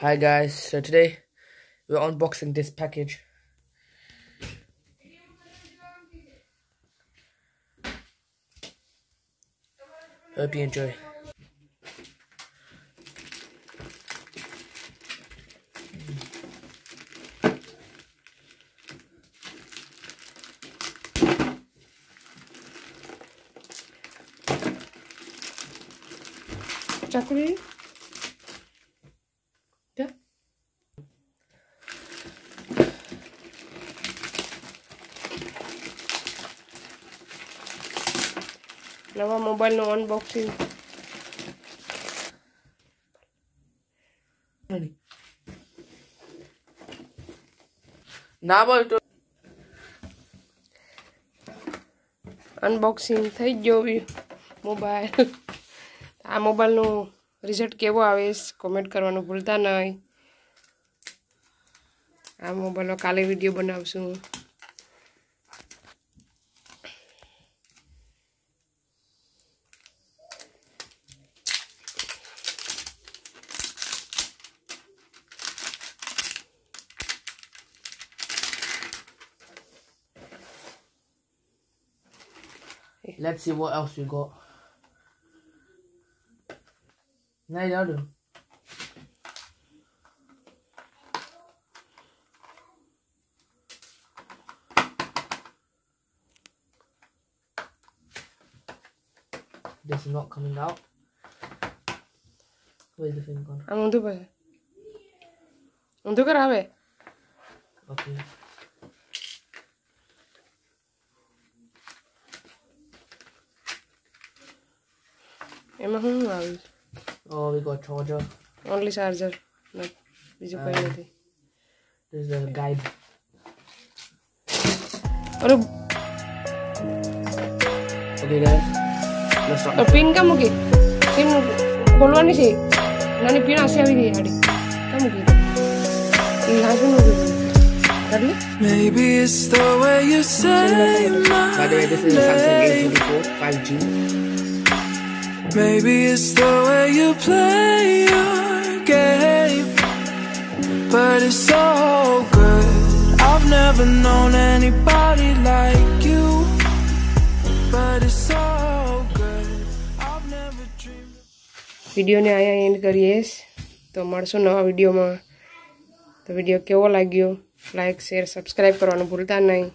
Hi guys, so today we're unboxing this package. Hope you enjoy. Chocolate? નવા મોબાઈલનું unboxing ના બોલ તો. અનબોક્સિંગ થઈ ગયો મોબાઈલ. આ મોબાઈલનું રિઝલ્ટ કેવો આવે કોમેન્ટ કરવાનું ભૂલતા નહીં. આ મોબાઈલનો કાલે વીડિયો બનાવશું. Let's see what else we got. Night This is not coming out. Where's the thing gone? I'm on Dubai. On it Okay. એમાં શું આવ્યું Oh, we got charger. Only charger બીજું કંઈ નથી This is the guide. અરે Okay, guys. Let's start. Pin કા મૂકી pin ખોલવાની છે નાની પિન આસી આવી ગઈ હાડી કા મૂકી એ હાસું મૂકી કાઢી Maybe it's the way you say By the way, this is a Samsung A24 5G. Maybe it's the way you play your game. But it's so good. I've never known anybody like you. But it's so good. I've never dreamed. વિડીયોને અહીંયા and કરીએ તો મળશું નવા વિડીયોમાં તો video કેવો લાગ્યો લાઈક શેર સબસ્ક્રાઈબ કરવાનું ભૂલતા નહીં